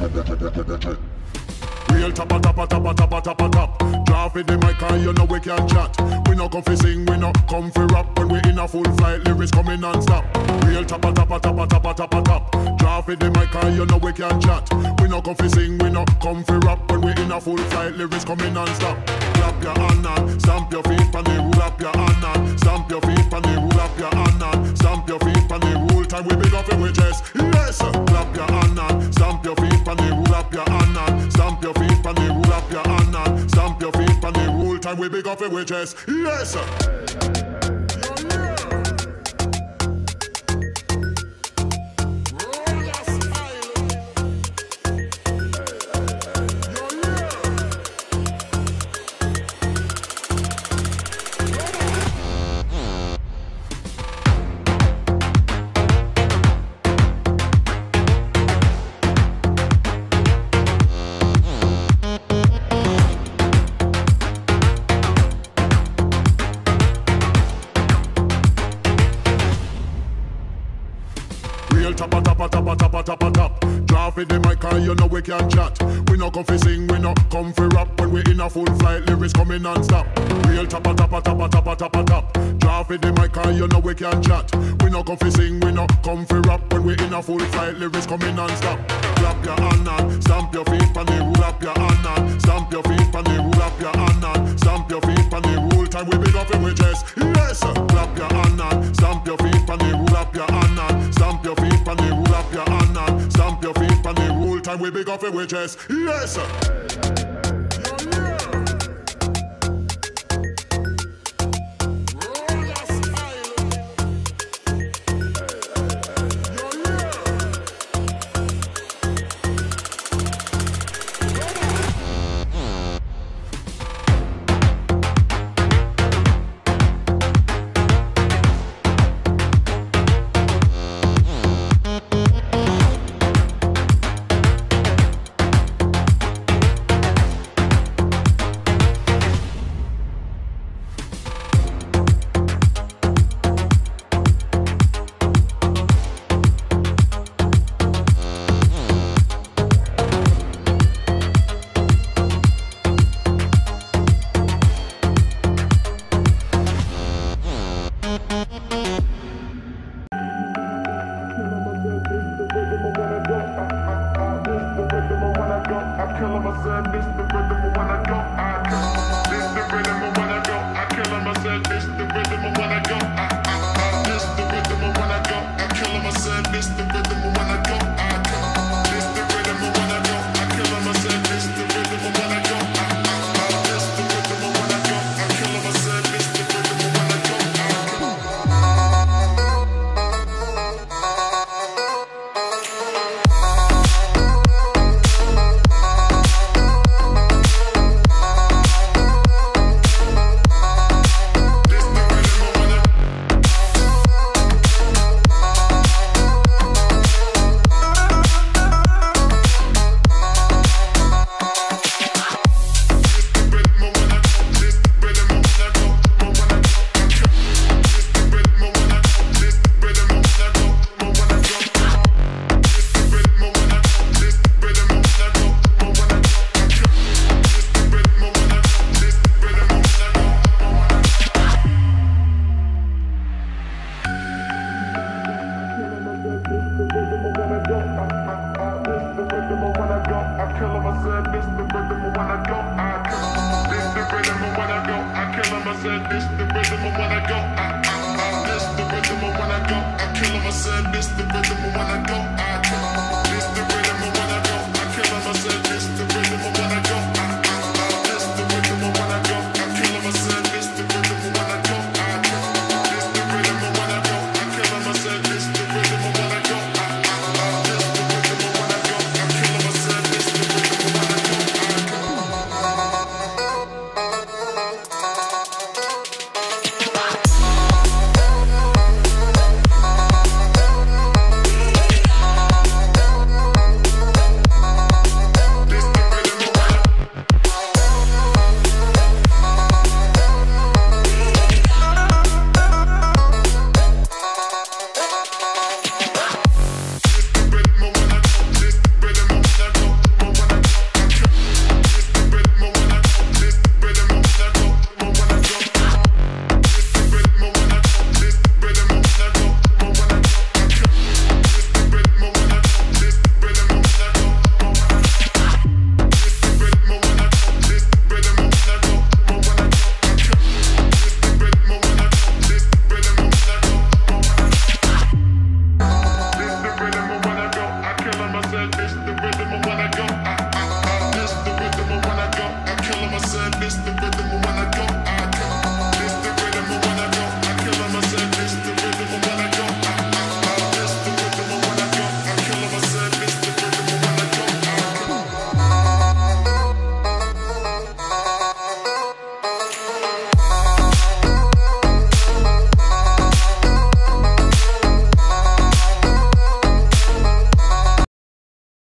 Real tappa tappa tappa tappa tappa tap. Drop it the mic and you know we can chat. We no come fi sing, we no come fi rap. When we in a full flight, lyrics coming non-stop. Real tappa tappa tappa tappa tappa tap. Drop it the mic and you know we can chat. We no come fi sing, we no come fi rap. When we in a full flight, lyrics coming non-stop. Stamp your feet on the rule up your hand and stamp your feet on the rule. Time we big up we chest. Yes, sir. Real tappa tappa tappa tappa tappa tap. Drop it the mic and you know we can chat. We no come fi sing, we no come fi rap. When we in a full flight, lyrics coming non-stop. Real tappa tappa tappa tappa tappa tap. Drop it the mic and you know we can chat. We no come fi sing, we no come fi rap. When we in a full flight, lyrics coming non-stop. Clap your hand time we big off a waitress. Yes! sir on the rule. Time we big up in we chest. Yes, sir. Said this the rhythm and when I go, I